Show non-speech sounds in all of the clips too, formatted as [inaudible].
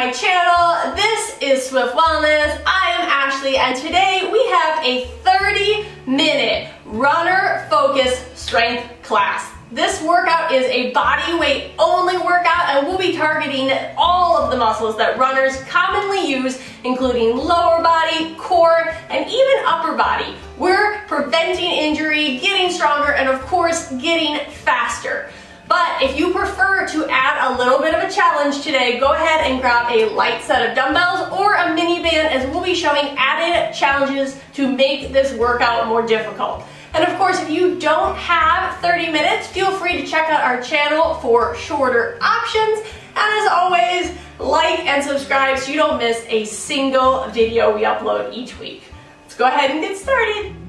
my channel. This is Swift Wellness. I am Ashley and today we have a 30 minute runner focused strength class. This workout is a body weight only workout and we'll be targeting all of the muscles that runners commonly use, including lower body, core, and even upper body. We're preventing injury, getting stronger, and of course, getting faster. But if you prefer to add a little bit of a challenge today, go ahead and grab a light set of dumbbells or a mini band as we'll be showing added challenges to make this workout more difficult. And of course, if you don't have 30 minutes, feel free to check out our channel for shorter options. And as always, like and subscribe so you don't miss a single video we upload each week. Let's go ahead and get started.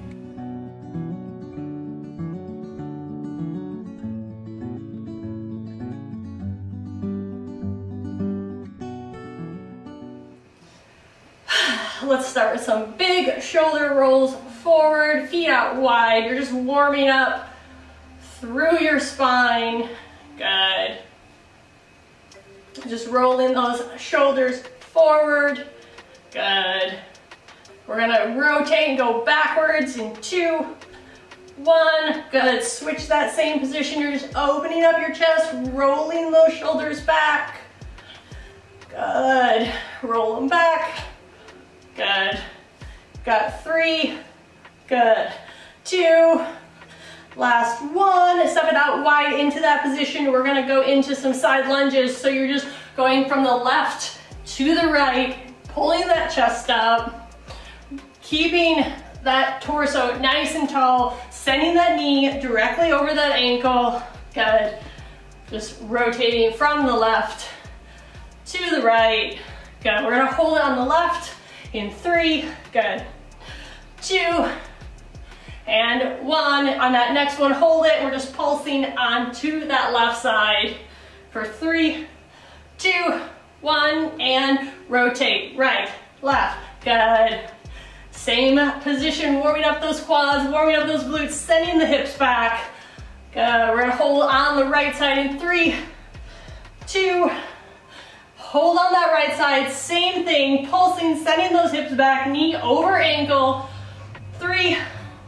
Let's start with some big shoulder rolls forward, feet out wide. You're just warming up through your spine. Good. Just rolling those shoulders forward. Good. We're gonna rotate and go backwards in two, one. Good. Switch that same position. You're just opening up your chest, rolling those shoulders back. Good. Roll them back. Good. Got three. Good. Two. Last one. Step it out wide into that position. We're gonna go into some side lunges. So you're just going from the left to the right, pulling that chest up, keeping that torso nice and tall, sending that knee directly over that ankle. Good. Just rotating from the left to the right. Good. We're gonna hold it on the left in three. Good. Two, and one. On that next one, hold it. We're just pulsing onto that left side for three, two, one, and rotate. Right, left, good. Same position, warming up those quads, warming up those glutes, sending the hips back. Good, we're gonna hold on the right side in three, two, hold on that right side, same thing, pulsing, sending those hips back, knee over ankle, three,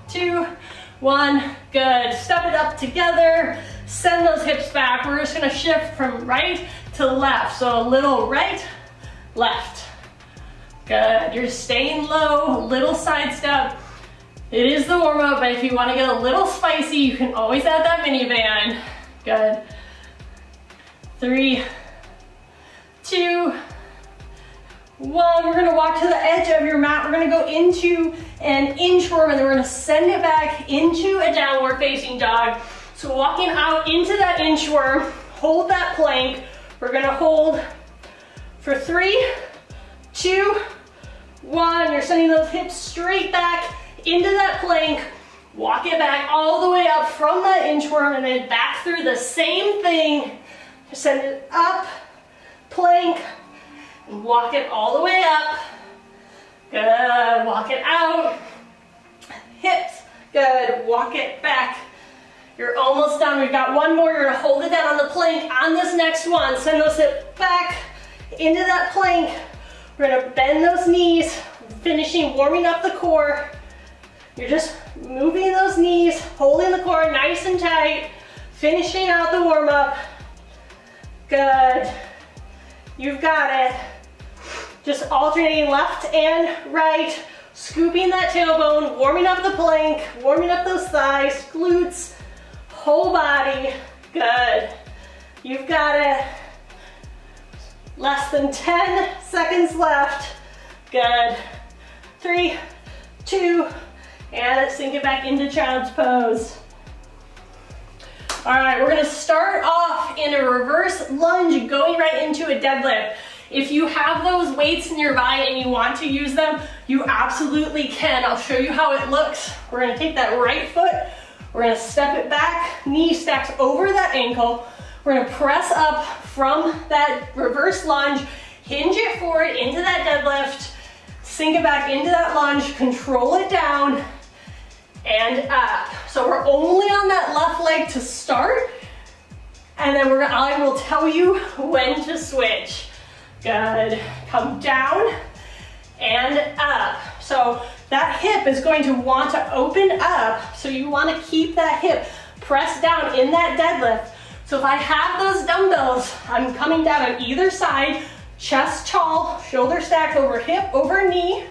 two, one, good. Step it up together, send those hips back. We're just gonna shift from right to left. So a little right, left. Good, you're staying low, little side step. It is the warm up, but if you wanna get a little spicy, you can always add that mini band. Good. Three, two, one. We're gonna walk to the edge of your mat. We're gonna go into an inchworm and then we're gonna send it back into a downward facing dog. So walking out into that inchworm, hold that plank. We're gonna hold for three, two, one. You're sending those hips straight back into that plank. Walk it back all the way up from that inchworm and then back through the same thing. Send it up, plank, walk it all the way up. Good, walk it out. Hips, good, walk it back. You're almost done. We've got one more. You're gonna hold it down on the plank on this next one. Send those hips back into that plank. We're gonna bend those knees, finishing warming up the core. You're just moving those knees, holding the core nice and tight, finishing out the warm up. Good. You've got it. Just alternating left and right, scooping that tailbone, warming up the plank, warming up those thighs, glutes, whole body. Good. You've got it. Less than 10 seconds left. Good. Three, two, and sink it back into child's pose. All right, we're gonna start off in a reverse lunge, going right into a deadlift. If you have those weights nearby and you want to use them, you absolutely can. I'll show you how it looks. We're gonna take that right foot, we're gonna step it back, knee stacks over that ankle. We're gonna press up from that reverse lunge, hinge it forward into that deadlift, sink it back into that lunge, control it down, and up. So we're only on that left leg to start, and then we're, I will tell you when to switch. Good. Come down and up. So that hip is going to want to open up. So you want to keep that hip pressed down in that deadlift. So if I have those dumbbells, I'm coming down on either side, chest tall, shoulder stacked over hip, over knee.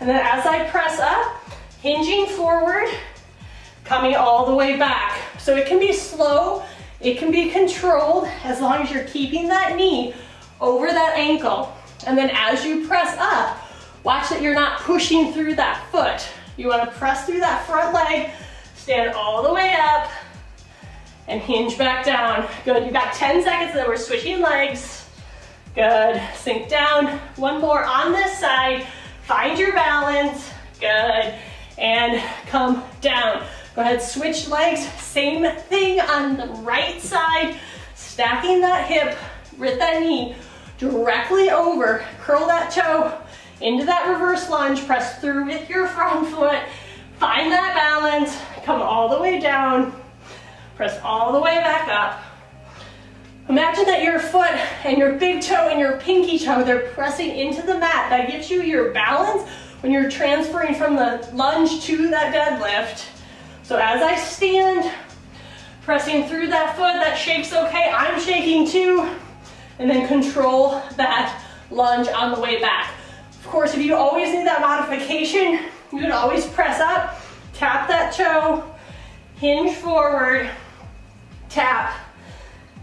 And then as I press up, hinging forward, coming all the way back. So it can be slow, it can be controlled, as long as you're keeping that knee over that ankle. And then as you press up, watch that you're not pushing through that foot. You wanna press through that front leg, stand all the way up, and hinge back down. Good, you got 10 seconds, then we're switching legs. Good, sink down. One more on this side. Find your balance. Good, and come down. Go ahead, switch legs. Same thing on the right side. Stacking that hip with that knee directly over. Curl that toe into that reverse lunge. Press through with your front foot. Find that balance. Come all the way down. Press all the way back up. Imagine that your foot and your big toe and your pinky toe, they're pressing into the mat. That gives you your balance when you're transferring from the lunge to that deadlift. So as I stand, pressing through that foot, that shake's okay, I'm shaking too. And then control that lunge on the way back. Of course, if you always need that modification, you can always press up, tap that toe, hinge forward, tap,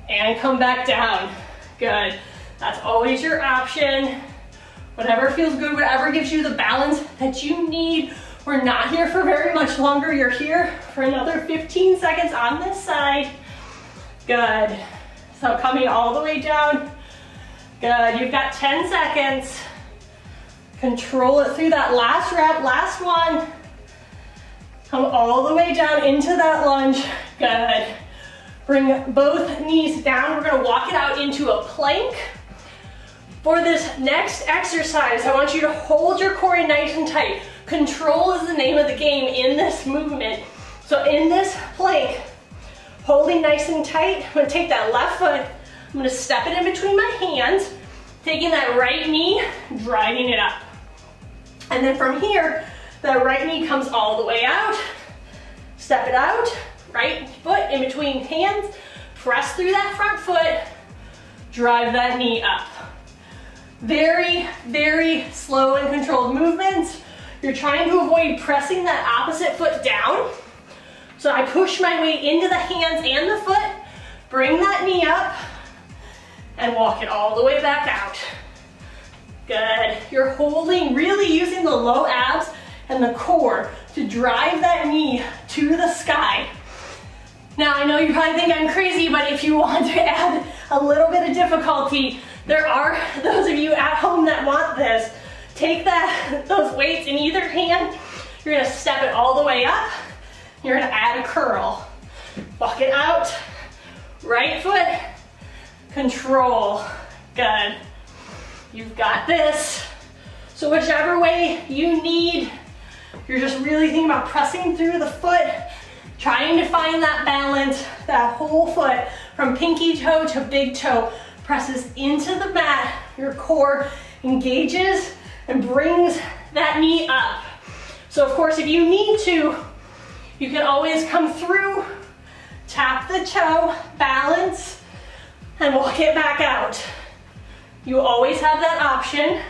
and come back down. Good. That's always your option. Whatever feels good, whatever gives you the balance that you need. We're not here for very much longer. You're here for another 15 seconds on this side. Good. So coming all the way down. Good, you've got 10 seconds. Control it through that last rep, last one. Come all the way down into that lunge. Good. Bring both knees down. We're gonna walk it out into a plank. For this next exercise, I want you to hold your core nice and tight. Control is the name of the game in this movement. So in this plank, holding nice and tight, I'm gonna take that left foot, I'm gonna step it in between my hands, taking that right knee, driving it up. And then from here, that right knee comes all the way out, step it out, right foot in between hands, press through that front foot, drive that knee up. Very, very slow and controlled movements. You're trying to avoid pressing that opposite foot down. So I push my weight into the hands and the foot, bring that knee up, and walk it all the way back out. Good. You're holding, really using the low abs and the core to drive that knee to the sky. Now I know you probably think I'm crazy, but if you want to [laughs] add a little bit of difficulty, there are [laughs] those of you at home that want this. Take that, [laughs] those weights in either hand, you're gonna step it all the way up, you're gonna add a curl. Walk it out, right foot, control, good. You've got this. So whichever way you need, you're just really thinking about pressing through the foot, Trying to find that balance, that whole foot from pinky toe to big toe presses into the mat. Your core engages and brings that knee up. So of course, if you need to, you can always come through, tap the toe, balance, and walk it back out. You always have that option,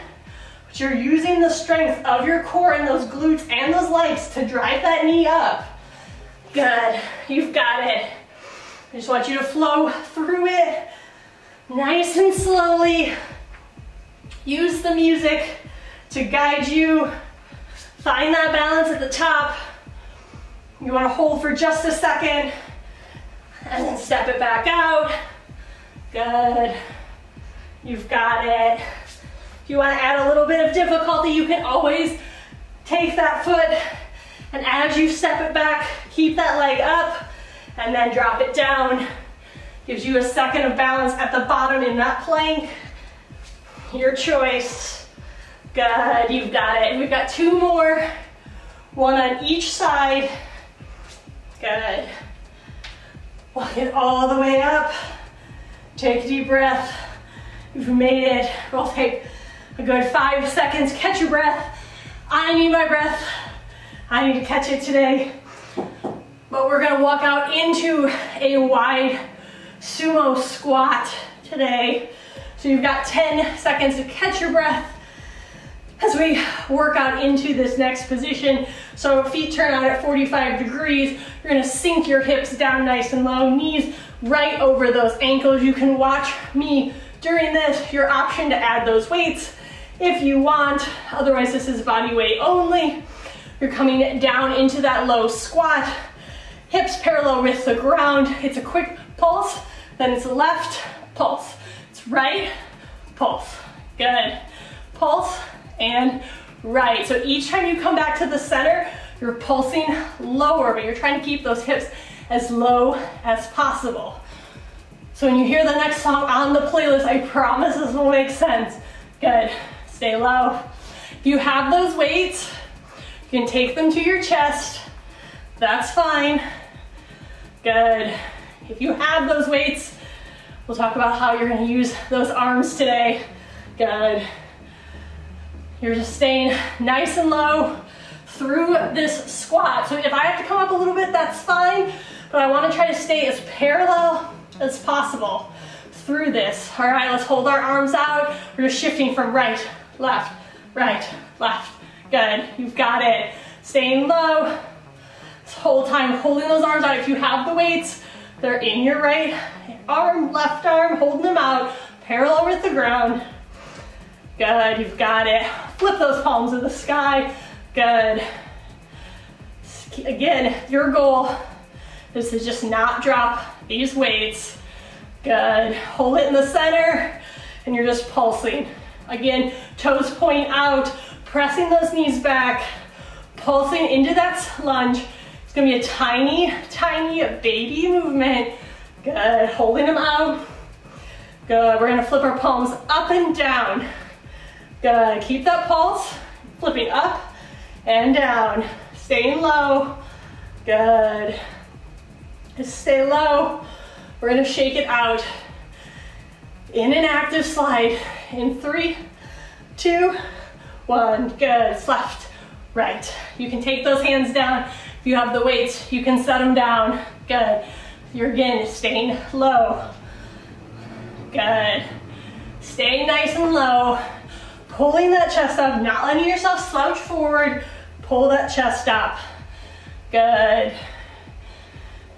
but you're using the strength of your core and those glutes and those legs to drive that knee up. Good, you've got it. I just want you to flow through it nice and slowly. Use the music to guide you. Find that balance at the top. You wanna hold for just a second and then step it back out. Good, you've got it. If you wanna add a little bit of difficulty, you can always take that foot and as you step it back, keep that leg up and then drop it down. Gives you a second of balance at the bottom in that plank. Your choice. Good, you've got it. We've got two more, one on each side. Good. Walk it all the way up. Take a deep breath You've made it. We'll take a good five seconds. Catch your breath. I need my breath. I need to catch it today. But we're gonna walk out into a wide sumo squat today. So you've got 10 seconds to catch your breath as we work out into this next position. So feet turn out at 45 degrees. You're gonna sink your hips down nice and low, knees right over those ankles. You can watch me during this, your option to add those weights if you want. Otherwise, this is body weight only. You're coming down into that low squat, hips parallel with the ground. It's a quick pulse, then it's left, pulse. It's right, pulse. Good. Pulse and right. So each time you come back to the center, you're pulsing lower, but you're trying to keep those hips as low as possible. So when you hear the next song on the playlist, I promise this will make sense. Good, stay low. If you have those weights, you can take them to your chest. That's fine. Good. If you have those weights, we'll talk about how you're gonna use those arms today. Good. You're just staying nice and low through this squat. So if I have to come up a little bit, that's fine, but I wanna try to stay as parallel as possible through this. All right, let's hold our arms out. We're just shifting from right, left, right, left. Good, you've got it. Staying low. This whole time, holding those arms out. If you have the weights, they're in your right arm, left arm, holding them out, parallel with the ground. Good, you've got it. Flip those palms to the sky. Good. Again, your goal is to just not drop these weights. Good. Hold it in the center and you're just pulsing. Again, toes point out, pressing those knees back, pulsing into that lunge. Gonna be a tiny, tiny baby movement. Good, holding them out. Good, we're gonna flip our palms up and down. Good, keep that pulse, flipping up and down, staying low. Good. Just stay low. We're gonna shake it out in an active slide in three, two, one. Good. Left, right. You can take those hands down. You have the weights, you can set them down. Good. You're again staying low. Good. Staying nice and low. Pulling that chest up, not letting yourself slouch forward. Pull that chest up. Good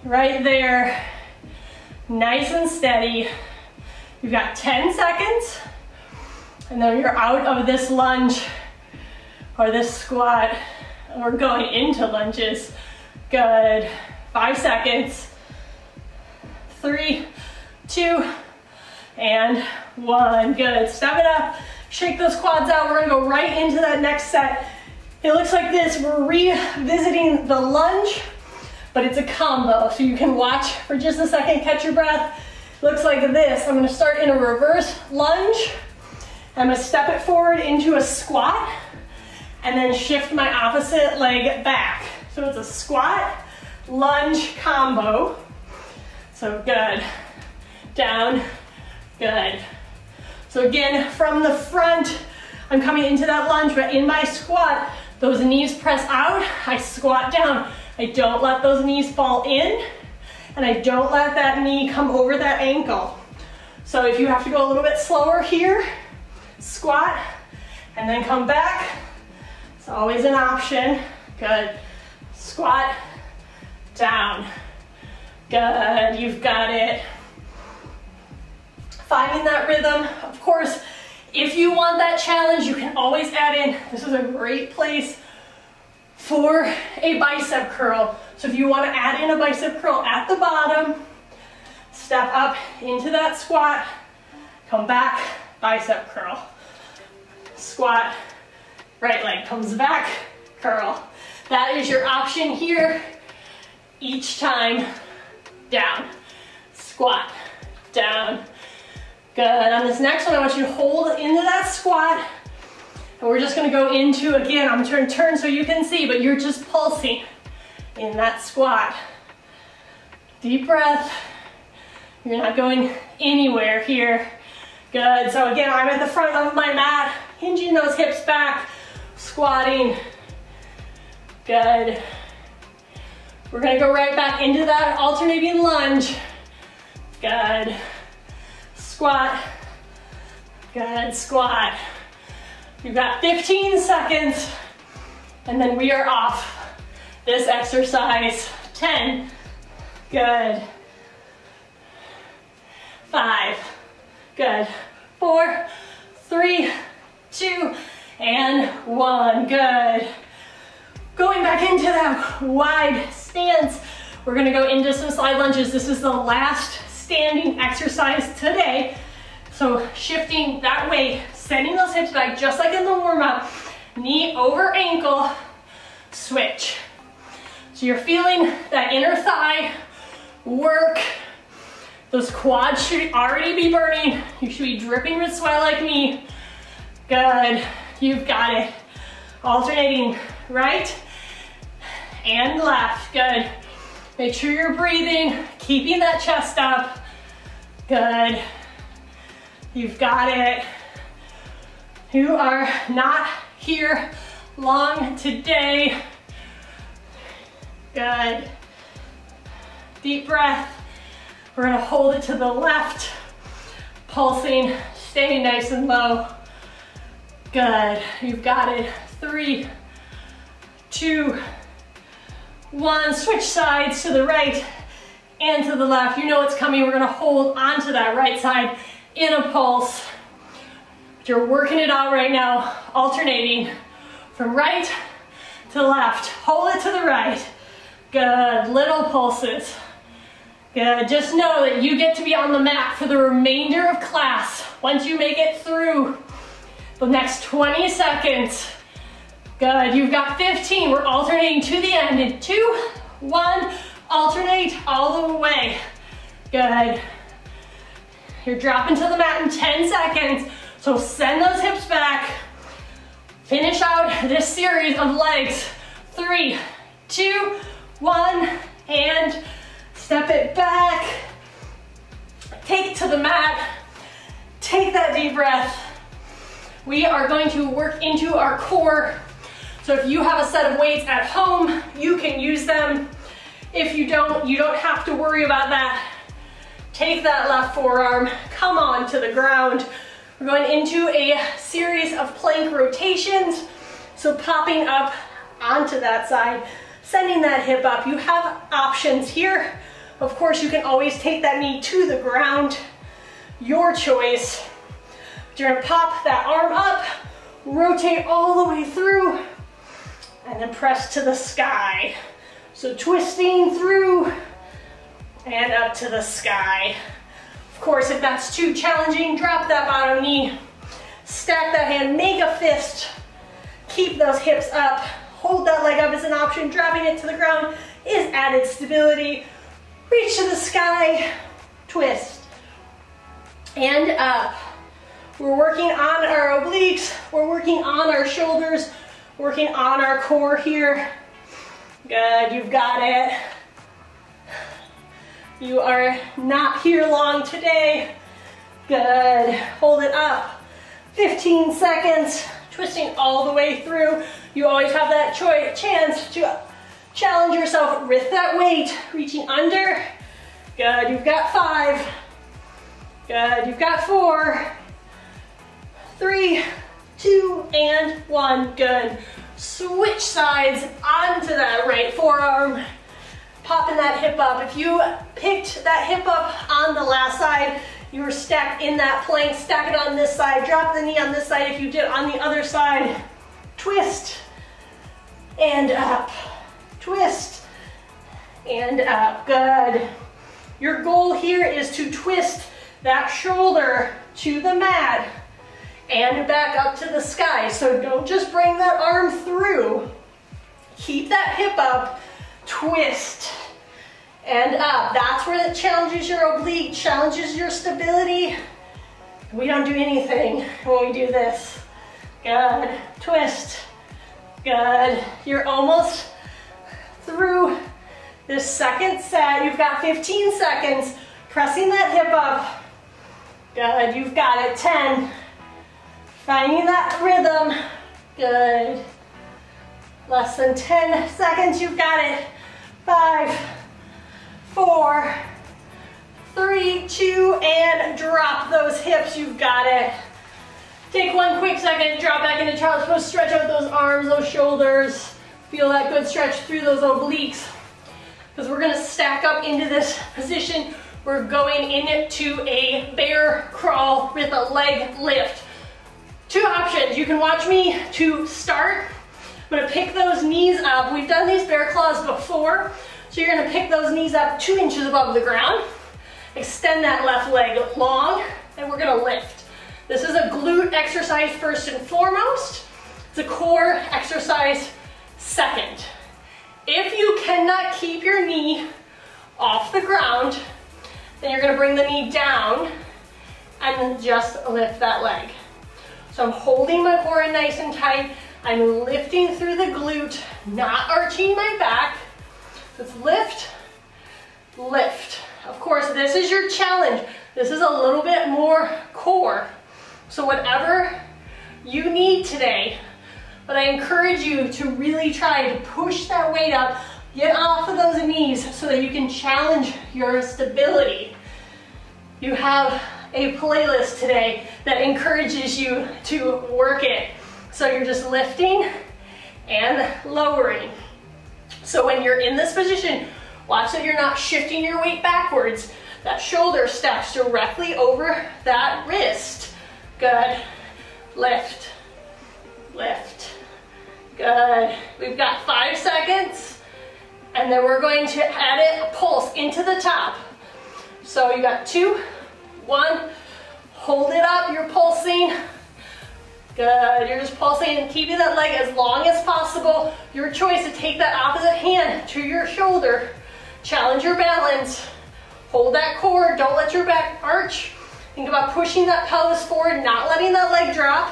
right there, nice and steady. You've got 10 seconds, and then you're out of this lunge or this squat, we're going into lunges. Good, five seconds. Three, two, and one. Good, step it up, shake those quads out. We're gonna go right into that next set. It looks like this, we're revisiting the lunge but it's a combo. So you can watch for just a second, catch your breath. Looks like this. I'm gonna start in a reverse lunge. I'm gonna step it forward into a squat and then shift my opposite leg back. So it's a squat, lunge combo. So good, down, good. So again, from the front, I'm coming into that lunge, but in my squat, those knees press out, I squat down. I don't let those knees fall in and I don't let that knee come over that ankle. So if you have to go a little bit slower here, squat and then come back. Always an option. Good. Squat, down. Good, you've got it. Finding that rhythm. Of course, if you want that challenge, you can always add in, this is a great place for a bicep curl. So if you want to add in a bicep curl at the bottom, step up into that squat, come back, bicep curl. Squat, right leg comes back, curl. That is your option here. Each time, down, squat, down. Good, on this next one, I want you to hold into that squat, and we're just gonna go into, again, I'm gonna turn so you can see, but you're just pulsing in that squat. Deep breath. You're not going anywhere here. Good, so again, I'm at the front of my mat, hinging those hips back, squatting. Good. We're gonna go right back into that alternating lunge. Good. Squat. Good, squat. You've got 15 seconds, and then we are off this exercise. 10. Good. Five. Good. Four, three, two, and one. Good. Going back into that wide stance. We're gonna go into some side lunges. This is the last standing exercise today. So shifting that way, sending those hips back just like in the warm up. Knee over ankle, switch. So you're feeling that inner thigh work. Those quads should already be burning. You should be dripping with sweat like me. Good, you've got it. Alternating right and left, good. Make sure you're breathing, keeping that chest up. Good, you've got it. You are not here long today. Good. Deep breath. We're gonna hold it to the left, pulsing, staying nice and low. Good, you've got it. Three, two, one. Switch sides to the right and to the left. You know it's coming. We're gonna hold onto that right side in a pulse. You're working it out right now, alternating from right to left. Hold it to the right. Good, little pulses. Good, just know that you get to be on the mat for the remainder of class. Once you make it through the next 20 seconds. Good, you've got 15. We're alternating to the end in two, one, alternate all the way. Good. You're dropping to the mat in 10 seconds. So send those hips back. Finish out this series of legs. Three, two, one, and step it back. Take it to the mat. Take that deep breath. We are going to work into our core. So if you have a set of weights at home, you can use them. If you don't, you don't have to worry about that. Take that left forearm, come on to the ground. We're going into a series of plank rotations. So popping up onto that side, sending that hip up. You have options here. Of course, you can always take that knee to the ground, your choice. Gonna pop that arm up, rotate all the way through, and then press to the sky. So twisting through and up to the sky. Of course, if that's too challenging, drop that bottom knee, stack that hand, make a fist, keep those hips up, hold that leg up as an option. Dropping it to the ground is added stability. Reach to the sky, twist, and up. We're working on our obliques, we're working on our shoulders, working on our core here. Good, you've got it. You are not here long today. Good, hold it up. 15 seconds, twisting all the way through. You always have that choice chance to challenge yourself with that weight, reaching under. Good, you've got five. Good, you've got four, three, two, and one. Good. Switch sides onto that right forearm. Popping that hip up. If you picked that hip up on the last side, you were stacked in that plank, stack it on this side, drop the knee on this side. If you did on the other side, twist and up, twist and up, good. Your goal here is to twist that shoulder to the mat and back up to the sky. So don't just bring that arm through. Keep that hip up, twist, and up. That's where it challenges your oblique, challenges your stability. We don't do anything when we do this. Good, twist, good. You're almost through this second set. You've got 15 seconds, pressing that hip up. Good, you've got it. 10. Finding that rhythm. Good. Less than 10 seconds, you've got it. Five, four, three, two, and drop those hips, you've got it. Take one quick second, drop back into child's pose, stretch out those arms, those shoulders. Feel that good stretch through those obliques. Because we're gonna stack up into this position. We're going into a bear crawl with a leg lift. Two options, you can watch me to start. I'm gonna pick those knees up. We've done these bear crawls before. So you're gonna pick those knees up two inches above the ground. Extend that left leg long, and we're gonna lift. This is a glute exercise first and foremost. It's a core exercise second. If you cannot keep your knee off the ground, then you're gonna bring the knee down and just lift that leg. So I'm holding my core nice and tight. I'm lifting through the glute, not arching my back. Let's lift, lift. Of course, this is your challenge. This is a little bit more core. So whatever you need today, but I encourage you to really try to push that weight up, get off of those knees so that you can challenge your stability. You have a playlist today that encourages you to work it. So you're just lifting and lowering. So when you're in this position, watch that you're not shifting your weight backwards. That shoulder steps directly over that wrist. Good. Lift. Lift. Good. We've got five seconds. And then we're going to add it, pulse into the top. So you got two, one, hold it up, you're pulsing. Good, you're just pulsing and keeping that leg as long as possible. Your choice to take that opposite hand to your shoulder. Challenge your balance. Hold that core, don't let your back arch. Think about pushing that pelvis forward, not letting that leg drop.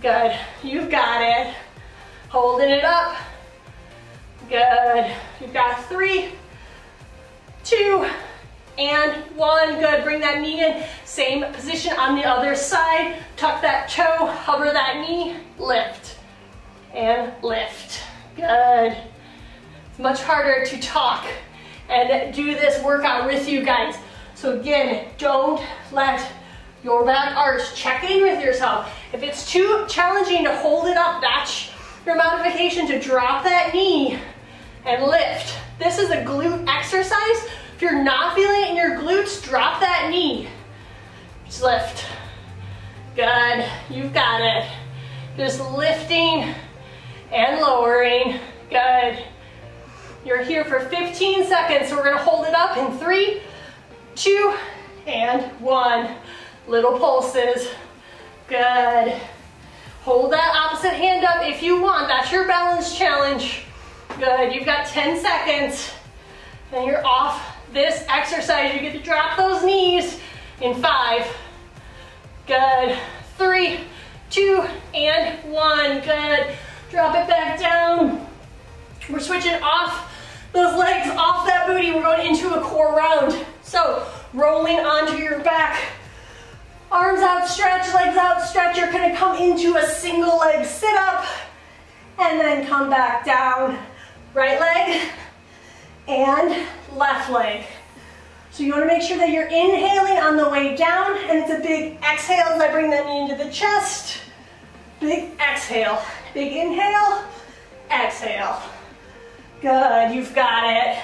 Good, you've got it. Holding it up. Good, you've got three, two, and one. Good, bring that knee in. Same position on the other side. Tuck that toe, hover that knee, lift, and lift. Good. It's much harder to talk and do this workout with you guys. So again, don't let your back arch. Check in with yourself. If it's too challenging to hold it up, that's your modification to drop that knee and lift. This is a glute exercise. If you're not feeling it in your glutes, drop that knee. Just lift. Good, you've got it. Just lifting and lowering. Good. You're here for 15 seconds, so we're gonna hold it up in three, two, and one. Little pulses. Good. Hold that opposite hand up if you want. That's your balance challenge. Good, you've got 10 seconds. And you're off this exercise. You get to drop those knees in five. Good, three, two, and one. Good. Drop it back down. We're switching off those legs off that booty. We're going into a core round. So rolling onto your back. Arms outstretched, legs outstretched. You're gonna come into a single leg sit up and then come back down. Right leg and left leg. So you wanna make sure that you're inhaling on the way down and it's a big exhale as I bring that knee into the chest. Big exhale. Big inhale, exhale. Good, you've got it.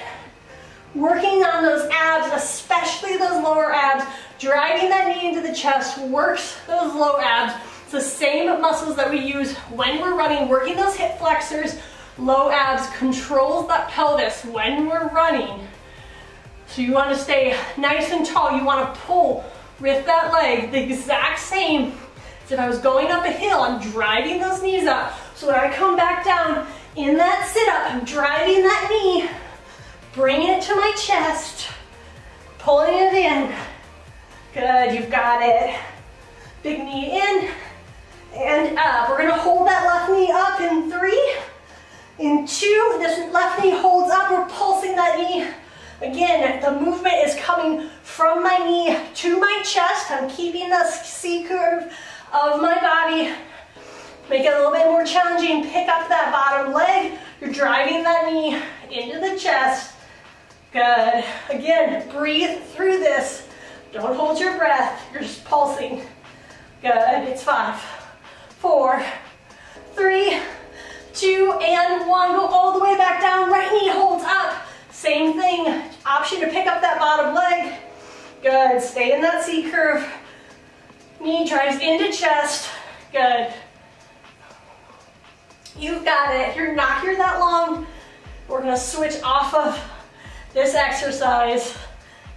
Working on those abs, especially those lower abs, driving that knee into the chest works those low abs. It's the same muscles that we use when we're running, working those hip flexors, low abs controls that pelvis when we're running. So you wanna stay nice and tall. You wanna pull with that leg the exact same as if I was going up a hill. I'm driving those knees up. So when I come back down, in that sit up, I'm driving that knee, bringing it to my chest, pulling it in. Good, you've got it. Big knee in and up. We're gonna hold that left knee up in three, in two. This left knee holds up. We're pulsing that knee Again, the movement is coming from my knee to my chest. I'm keeping the C curve of my body. Make it a little bit more challenging. Pick up that bottom leg. You're driving that knee into the chest. Good. Again, breathe through this. Don't hold your breath. You're just pulsing. Good. It's five, four, three, two, and one. Go all the way back down. Right knee holds up. Same thing. Option to pick up that bottom leg. Good. Stay in that C curve. Knee drives into chest. Good. You've got it. You're not here that long. We're going to switch off of this exercise.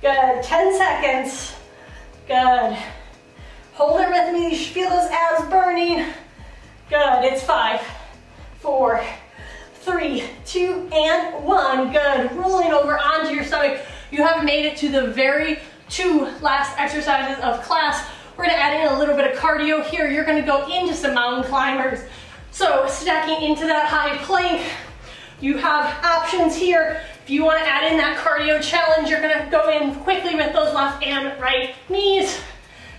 Good, 10 seconds. Good. Hold it with me, you feel those abs burning. Good, it's five, four, three, two, and one. Good, rolling over onto your stomach. You have made it to the very two last exercises of class. We're gonna add in a little bit of cardio here. You're gonna go into some mountain climbers. So stacking into that high plank, you have options here. If you want to add in that cardio challenge, you're going to go in quickly with those left and right knees.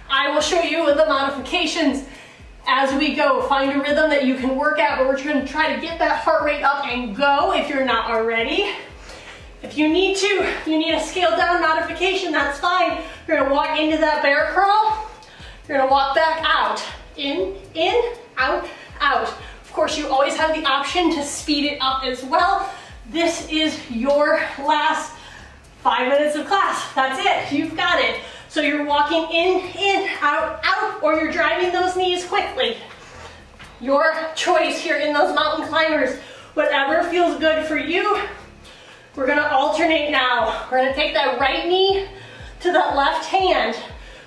I will show you the modifications as we go. Find a rhythm that you can work at, but we're to try to get that heart rate up and go if you're not already. If you need to, you need a scale down modification, that's fine. You're gonna walk into that bear crawl. You're gonna walk back out. In, in, out, out Of course, you always have the option to speed it up as well. This is your last five minutes of class. That's it, you've got it. So you're walking in, in, out, out, or you're driving those knees quickly. Your choice here in those mountain climbers. Whatever feels good for you. We're gonna alternate now. We're gonna take that right knee to that left hand.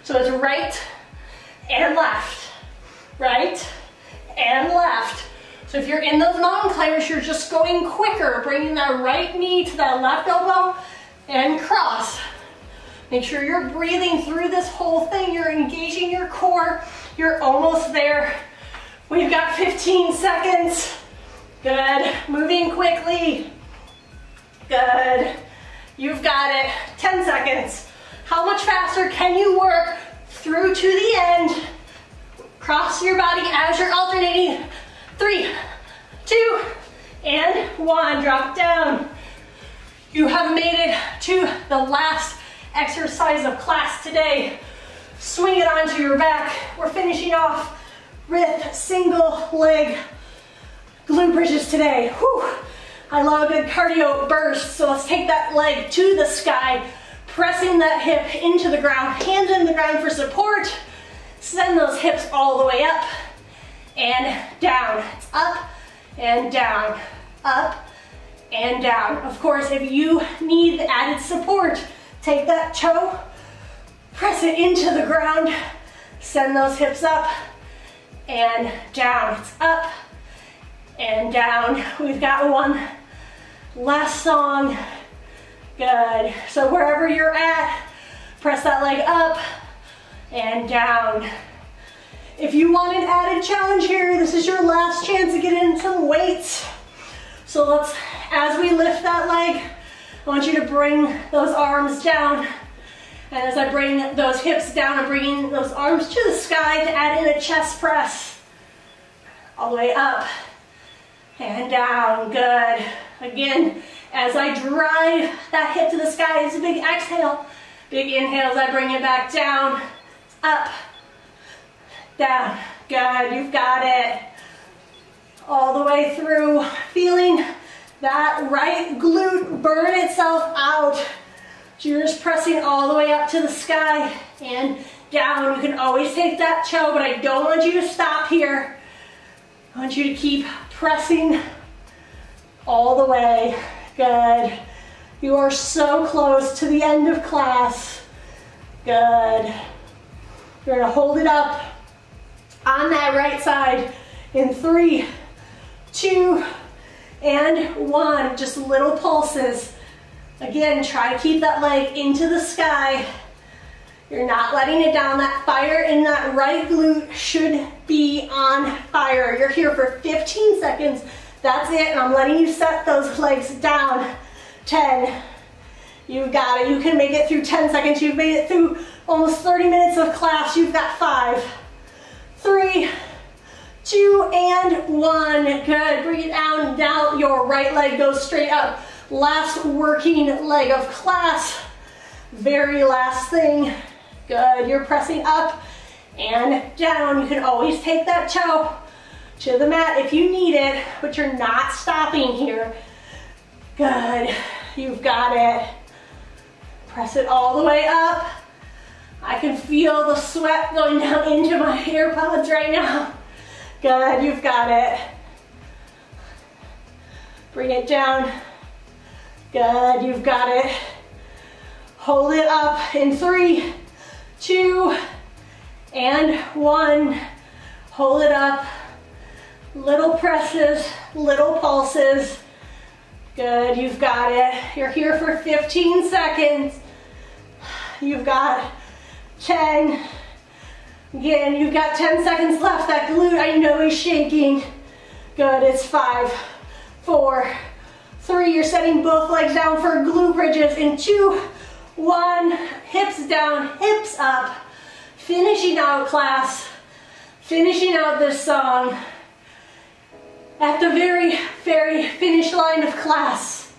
So it's right and left, right and left. So if you're in those mountain climbers, you're just going quicker, bringing that right knee to that left elbow and cross. Make sure you're breathing through this whole thing. You're engaging your core. You're almost there. We've got 15 seconds. Good. Moving quickly. Good. You've got it. 10 seconds. How much faster can you work through to the end? Cross your body as you're alternating three, two, and one. Drop down. You have made it to the last exercise of class today. Swing it onto your back. We're finishing off with single leg glute bridges today. Whew. I love a good cardio burst, so let's take that leg to the sky, pressing that hip into the ground, hands in the ground for support. Send those hips all the way up and down. It's up and down, up and down. Of course, if you need added support, take that toe, press it into the ground, send those hips up and down. It's up and down. We've got one last song. Good. So wherever you're at, press that leg up and down. If you want an added challenge here, this is your last chance to get in some weights. So let's, as we lift that leg, I want you to bring those arms down. And as I bring those hips down, I'm bringing those arms to the sky to add in a chest press. All the way up and down, good. Again, as I drive that hip to the sky, it's a big exhale. Big inhale as I bring it back down, up, down. Good, you've got it. All the way through, feeling that right glute burn itself out. So you're just pressing all the way up to the sky and down. You can always take that toe, but I don't want you to stop here. I want you to keep pressing all the way. Good. You are so close to the end of class. Good. You're gonna hold it up on that right side in three, two, and one. Just little pulses. Again, try to keep that leg into the sky. You're not letting it down. That fire in that right glute should be on fire. You're here for 15 seconds. That's it, and I'm letting you set those legs down. 10, You got it. You can make it through 10 seconds. You've made it through almost 30 minutes of class. You've got five, three, and one. Good. Bring it down. Now your right leg goes straight up. Last working leg of class. Very last thing. Good. You're pressing up and down. You can always take that toe to the mat if you need it, but you're not stopping here. Good. You've got it. Press it all the way up. I can feel the sweat going down [laughs] into my AirPods right now. Good, you've got it. Bring it down. Good, you've got it. Hold it up in three, two, and one. Hold it up. Little presses, little pulses. Good, you've got it. You're here for 15 seconds. You've got 10. Again, you've got 10 seconds left. That glute I know is shaking. Good, it's five, four, three. You're setting both legs down for glute bridges in two, one. Hips down, hips up. Finishing out class. Finishing out this song. At the very, very finish line of class.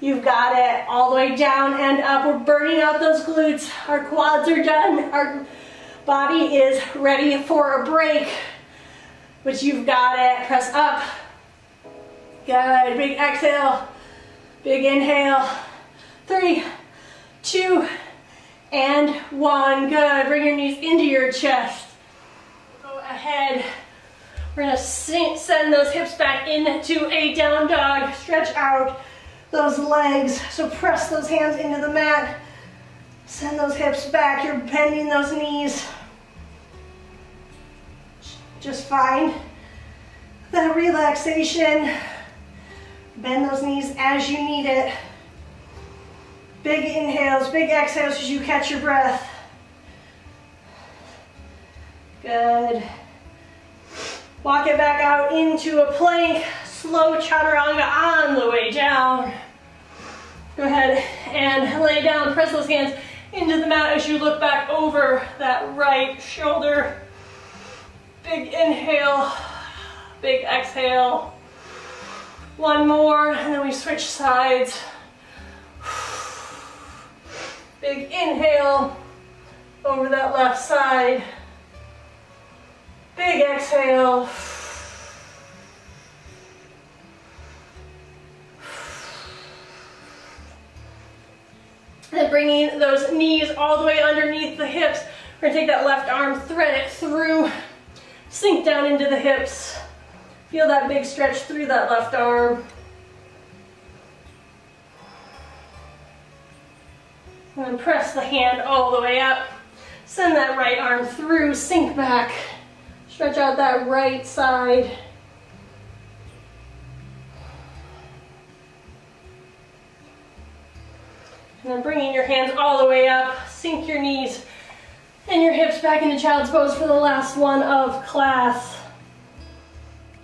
You've got it all the way down and up. We're burning out those glutes. Our quads are done. Our body is ready for a break. But you've got it. Press up. Good. Big exhale. Big inhale. Three, two, and one. Good. Bring your knees into your chest. Go ahead. We're gonna send those hips back into a down dog. Stretch out those legs. So press those hands into the mat. Send those hips back. You're bending those knees. Just find that relaxation. Bend those knees as you need it. Big inhales, big exhales as you catch your breath. Good. Walk it back out into a plank slow chaturanga on the way down. Go ahead and lay down, press those hands into the mat as you look back over that right shoulder. Big inhale, big exhale. One more, and then we switch sides. Big inhale over that left side. Big exhale. And bringing those knees all the way underneath the hips. We're gonna take that left arm, thread it through, sink down into the hips. Feel that big stretch through that left arm. And then press the hand all the way up. Send that right arm through, sink back. Stretch out that right side. And then bringing your hands all the way up, sink your knees and your hips back into child's pose for the last one of class.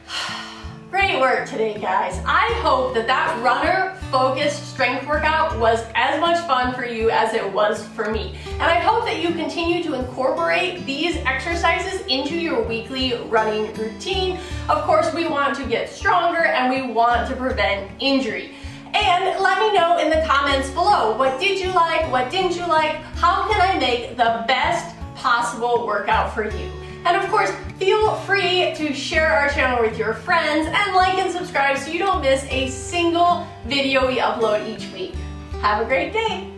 [sighs] Great work today, guys. I hope that that runner focused strength workout was as much fun for you as it was for me. And I hope that you continue to incorporate these exercises into your weekly running routine. Of course, we want to get stronger and we want to prevent injury. And let me know in the comments below, what did you like, what didn't you like, how can I make the best possible workout for you? And of course, feel free to share our channel with your friends and like and subscribe so you don't miss a single video we upload each week. Have a great day.